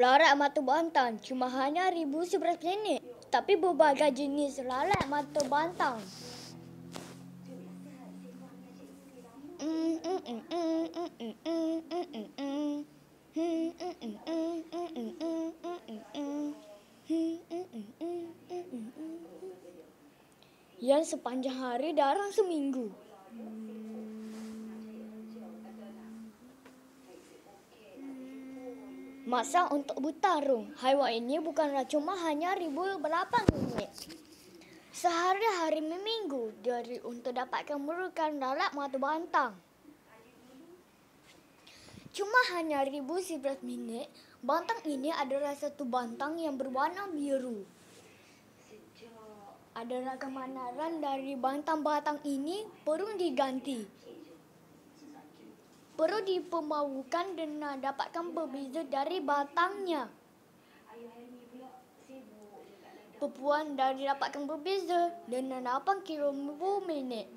Lalat mata bantang cuma hanya ribu sebelas minit. Tapi berbagai jenis lalat mata bantang. Yang sepanjang hari dalam seminggu. Masa untuk bertarung. Haiwan ini bukanlah cuma hanya ribu berlapan minit. Sehari-hari meminggu dari untuk dapatkan merukan lalat mata bantang. Cuma hanya ribu sebelas minit, bantang ini adalah satu bantang yang berwarna biru. Adalah kemanaran dari bantang-bantang ini perlu diganti perlu dipemaukan dan dapatkan berbeza dari batangnya. Perempuan dari dapatkan berbeza dengan 8 km minit.